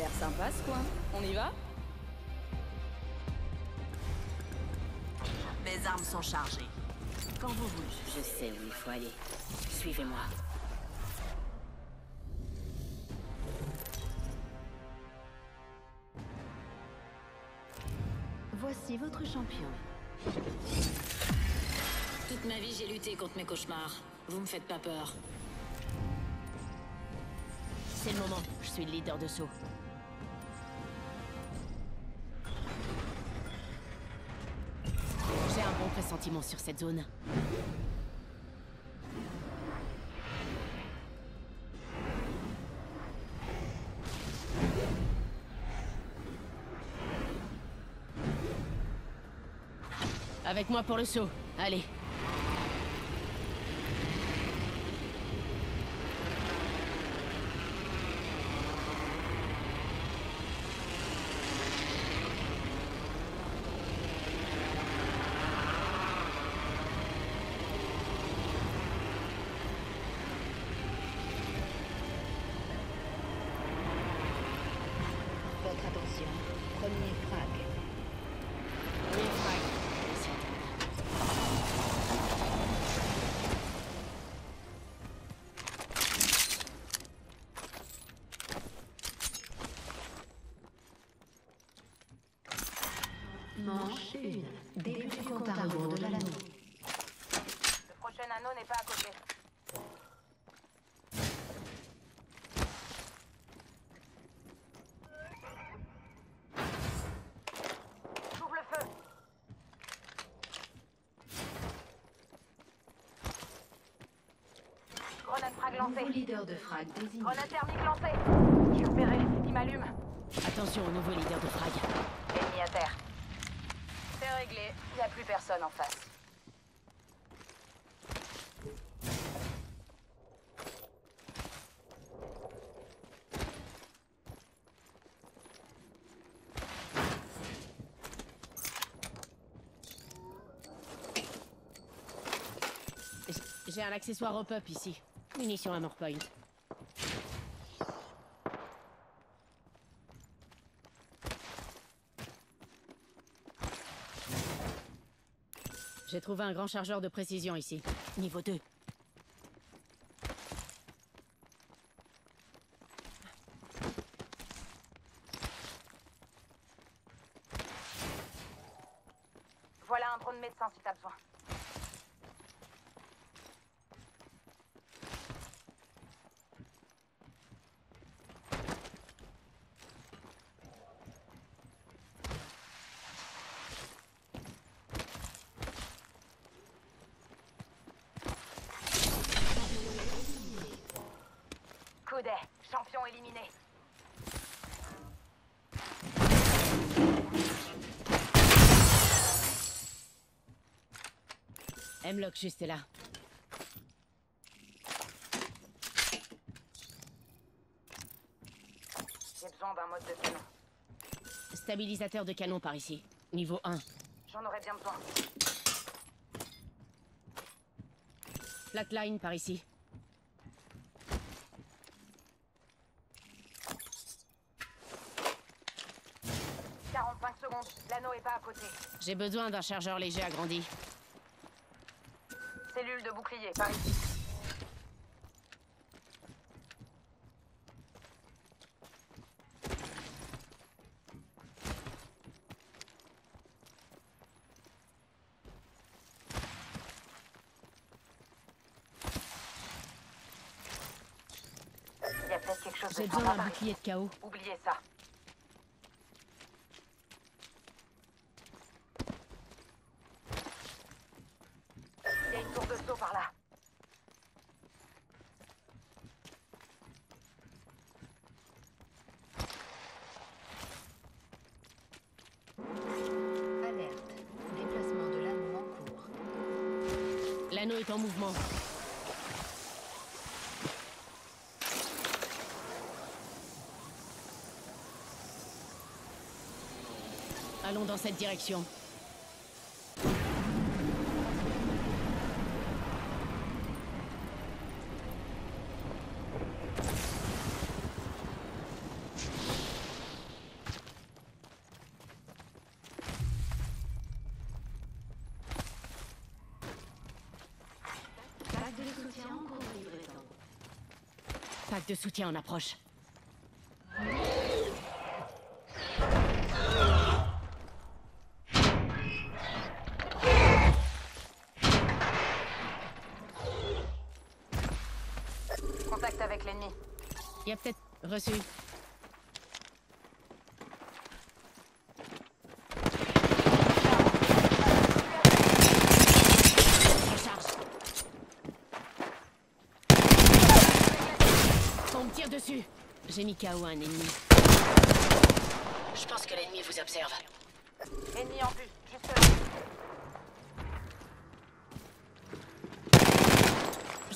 l'air sympa ce coin. On y va Mes armes sont chargées. Quand vous voulez. Je sais où il faut aller. Suivez-moi. Voici votre champion. Toute ma vie, j'ai lutté contre mes cauchemars. Vous me faites pas peur. C'est le moment. Je suis le leader de saut. Pressentiment sur cette zone. Avec moi pour le saut. Allez. Votre attention. Premier frag. Oui, frag. Laissez attendre. Manche 1. Début du compte à rebours de l'anneau. Le prochain anneau n'est pas à côté. J'ouvre le feu. Grenade frag Nouveau lancée. leader de frag désigné. Grenade thermique lancée. J'ai repéré. Il m'allume. Attention au nouveau leader de frag. Ennemi à terre. C'est réglé. Il n'y a plus personne en face. J'ai un accessoire au up ici. Munitions Armor Point. J'ai trouvé un grand chargeur de précision ici. Niveau 2. Voilà un drone médecin si t'as besoin. Coudet, champion éliminé. Hemlock juste là. J'ai besoin d'un mode de canon. Stabilisateur de canon par ici. Niveau 1. J'en aurais bien besoin. Flatline par ici. « 45 secondes, l'anneau est pas à côté. J'ai besoin d'un chargeur léger agrandi. Cellule de bouclier, par ici. Il y a peut-être quelque chose J'ai besoin d'un bouclier de chaos. Oubliez ça. Allons dans cette direction. Pack de soutien en approche. Avec l'ennemi. Y a peut-être... Reçu. Recharge. On me tire dessus. J'ai mis KO un ennemi. Je pense que l'ennemi vous observe. Ennemi en vue, juste là.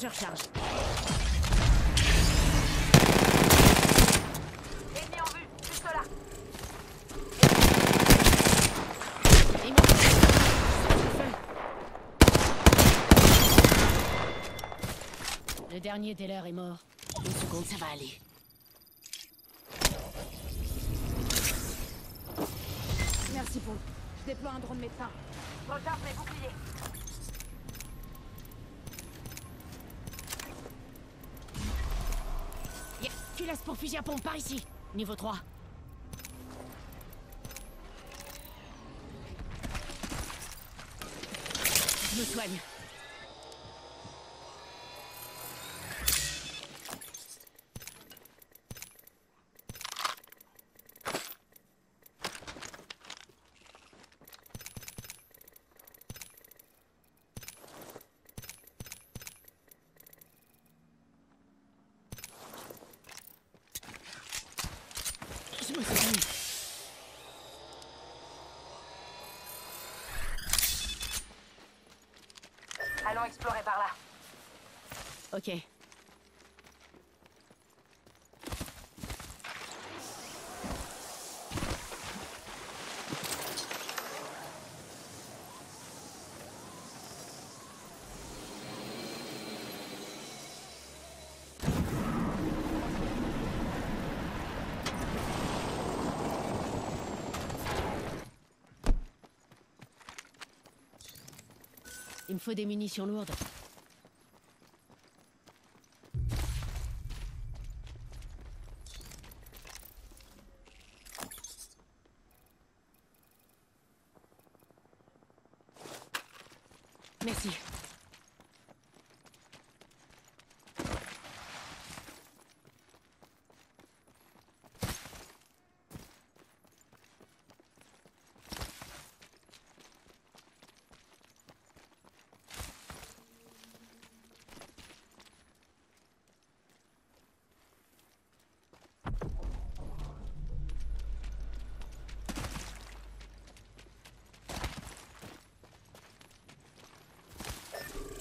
Je recharge. Ennemi en vue, juste là. Et mon feu. Le dernier Deller est mort. Une seconde, ça va aller. Merci, Paul. Je déploie un drone médecin. Recharge mes boucliers. Yeah. Tu laisses pour fusil à pompe par ici. Niveau 3. Je me soigne. Je me soigne. Allons explorer par là. Ok. Il me faut des munitions lourdes. Merci.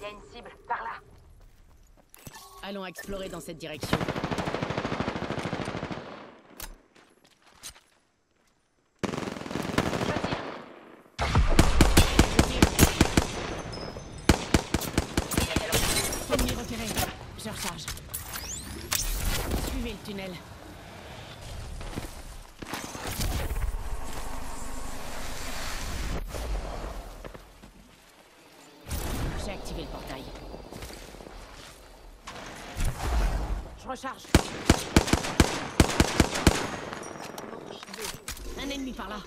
Il y a une cible, par là. Allons explorer dans cette direction. Je tire. Ennemi repéré. Je recharge. Suivez le tunnel. J'ai activé le portail. Je Un ennemi par là.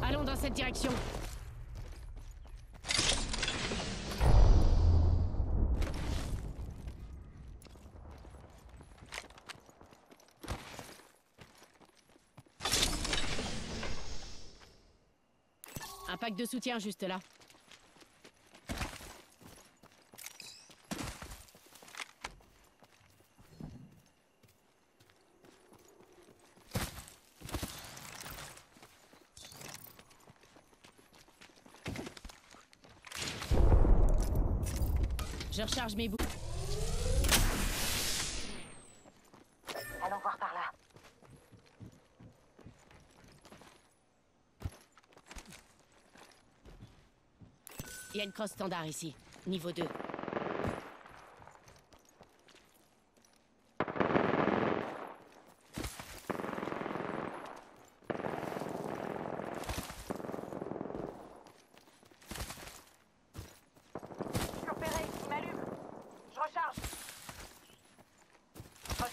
Allons dans cette direction. Un pack de soutien juste là. Je recharge mes bouts. Allons voir par là. Il y a une crosse standard ici. Niveau 2.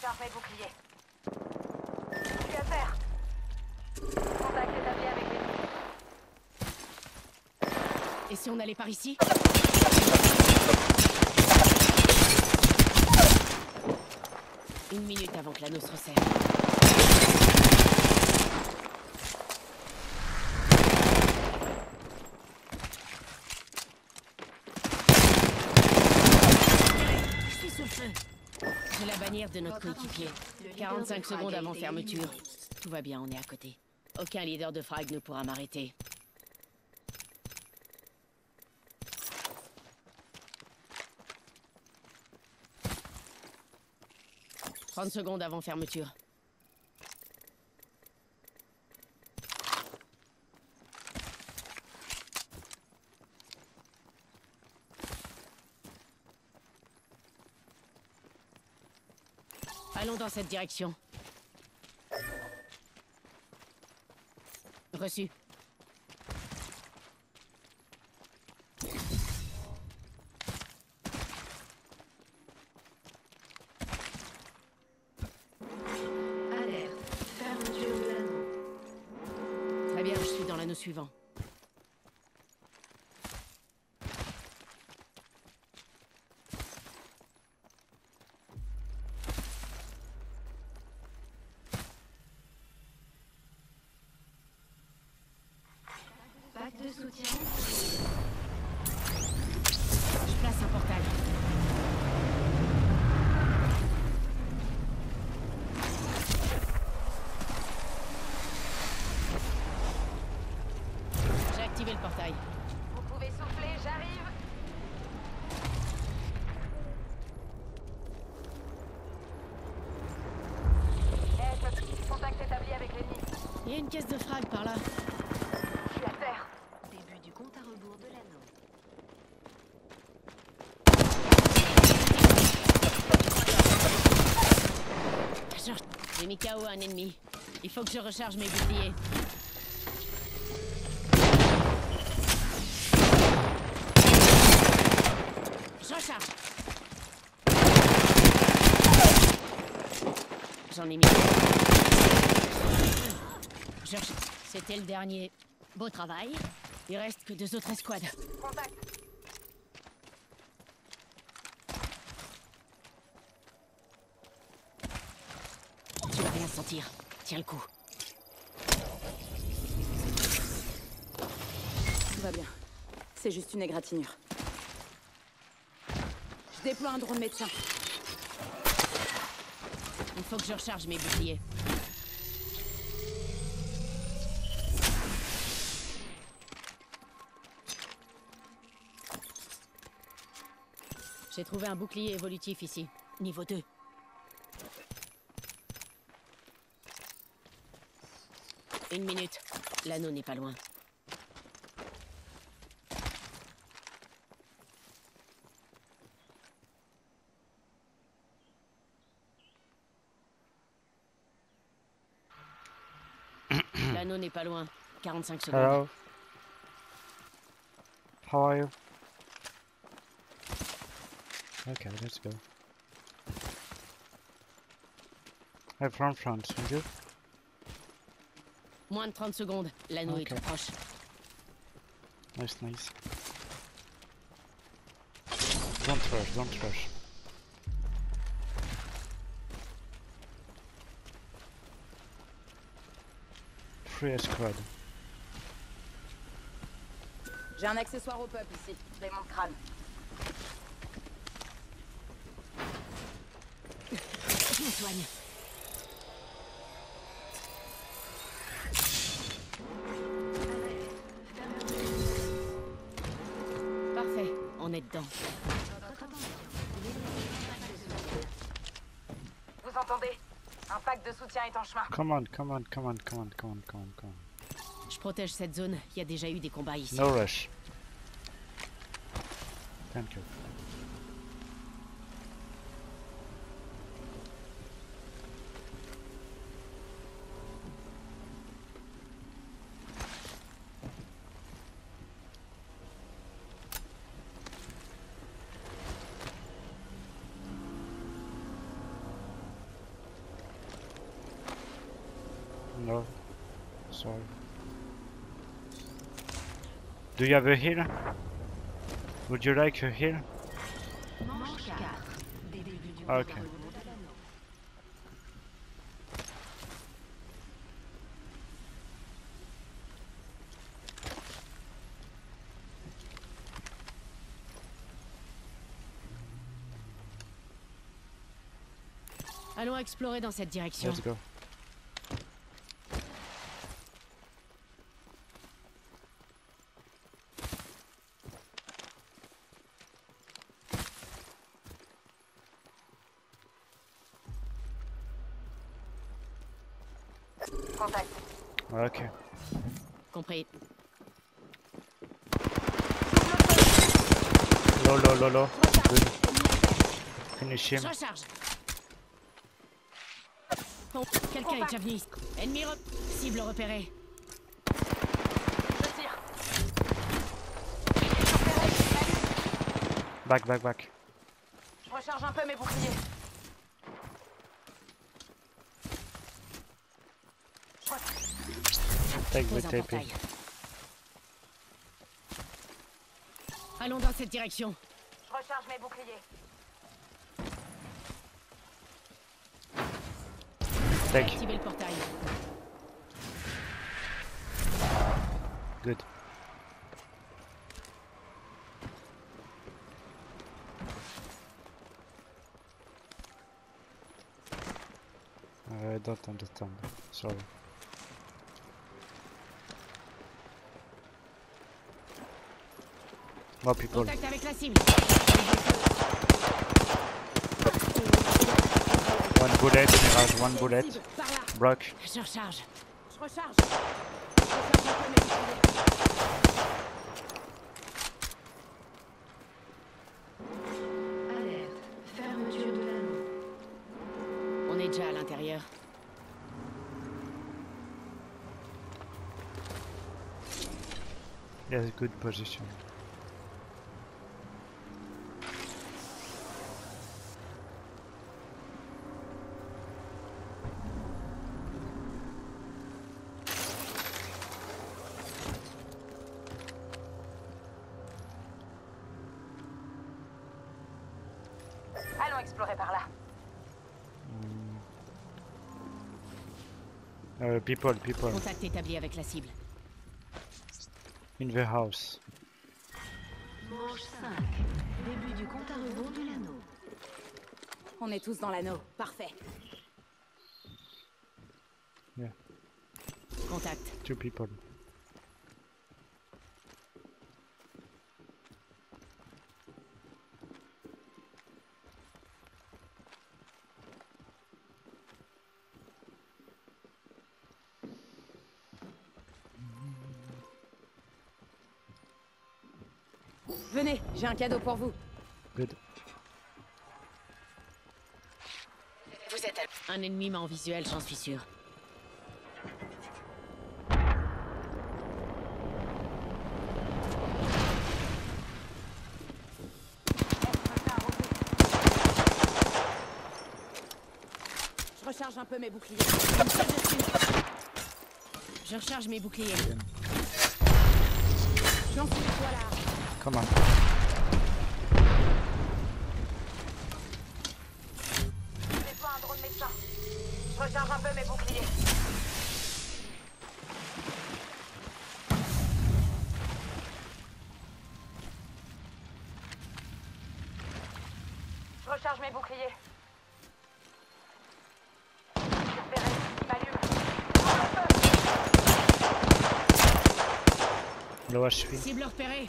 un vrai bouclier. Tu à faire Contact établi avec les... Et si on allait par ici Une minute avant que l'anneau se resserre. De notre coéquipier. 45 secondes avant fermeture. Tout va bien, on est à côté. Aucun leader de frag ne pourra m'arrêter. « 30 secondes avant fermeture. Allons dans cette direction. Reçu. Il y a une caisse de frag par là. Je suis à terre. Début du compte à rebours de l'anneau. J'ai mis KO un ennemi. Il faut que je recharge mes boucliers. Je recharge. J'en ai mis. C'était le dernier. Beau travail. Il reste que deux autres escouades. Contact. Tu vas rien sentir. Tiens le coup. Tout va bien. C'est juste une égratignure. Je déploie un drone médecin. Il faut que je recharge mes boucliers. J'ai trouvé un bouclier évolutif ici. Niveau 2. Une minute. L'anneau n'est pas loin. L'anneau n'est pas loin. 45 secondes. Hello. How are you? Okay, let's go. Hey, front front, you? Moins de 30 secondes. L'anneau Ok. est tout proche. Nice, nice. Don't rush, don't rush. Free squad. J'ai un accessoire au peuple ici. Raymond crâne. Je me soigne. Parfait, on est dedans. Vous entendez? Un pack de soutien est en chemin. Come on, come on, come on, come on, come on, come on, come on. Je protège cette zone, il y a déjà eu des combats ici. No rush. Thank you. No. Sorry. Do you have a heal? Would you like a heal? Manche 4. Début du compte ok. à rebours de l'anneau. Allons explorer dans cette direction. Let's go. Ok. Compris. Low, low, low, low. Good. Finish him. Je recharge. Bon, quelqu'un est déjà venu. Ennemi re... Cible repérée. Je tire. Back, back, back. Je recharge un peu mes boucliers. Take the TP. Allons dans cette direction. Je recharge mes boucliers. Take. Activez le portail. Good. I don't understand. Sorry. More people. Contact avec la cible. One bullet, Mirage, one bullet. Je recharge. Recharge. On est déjà à l'intérieur. Yes, good position. Explorer par là. Uh, people, people. Contact établi avec la cible. In the house. Manche 5. Début du compte à rebours de l'anneau. On est tous dans l'anneau. Parfait. Contact. Two people. Venez, j'ai un cadeau pour vous. Good. Vous êtes à... Un ennemi mais en visuel, j'en suis sûr. Je recharge un peu mes boucliers. Je recharge mes boucliers. J'en suis voilà. Come on. Je déploie un drone médecin. Je recharge un peu mes boucliers. Je recharge mes boucliers. Cible repérée.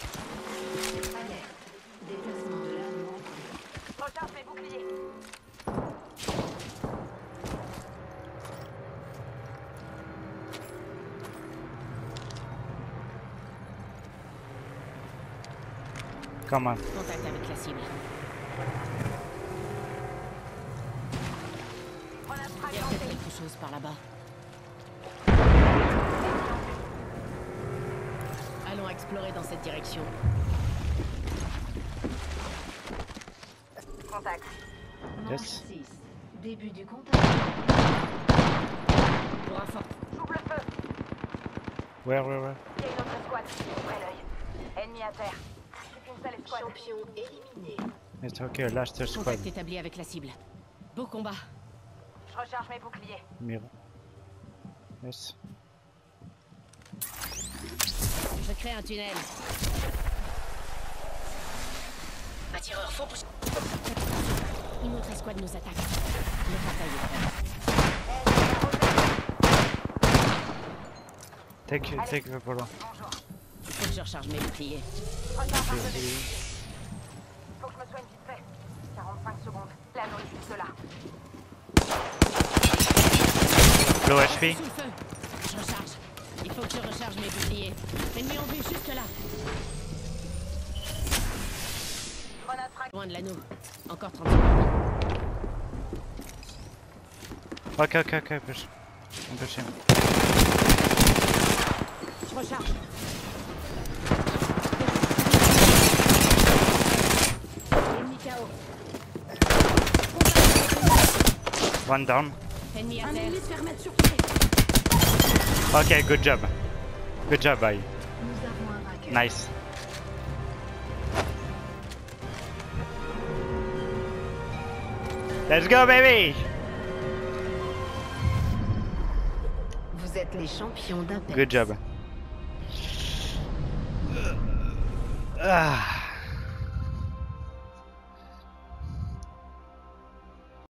Come on. Contact avec la cible. Il y a quelque chose par là-bas. Allons explorer dans cette direction. Contact. Manche Yes. 6. Début du rebours. Pour un fort. J'ouvre le feu. Where, where, where? Il y a une autre squad. Ouvrez l'œil. Ennemi à terre. Escouade. Champion éliminé. It's okay, last squad. Contact établi avec la cible. Beau combat. Je recharge mes boucliers. Miro. Yes. Je crée un tunnel. Attireur, faut pousser. Une autre escouade nous attaque. Le portail est prêt. Take, take the polo. Je recharge mes boucliers. Recharge un peu de vie. Faut que je me soigne vite fait. 45 secondes. L'anneau est juste là. Low HP. Sous le feu. Je recharge. Il faut que je recharge mes boucliers. Ennemi en vue juste là. Grenade. Loin de l'anneau. Encore 30 secondes. Ok, ok, ok, push. On push him. Je recharge. Ennemi KO. One down. Ennemi à Un terre. ennemi se fait remettre sur pied. Ok, good job. Good job, bye. Nice. Let's go, baby! Vous êtes les champions d'Apex. Good job. Ah.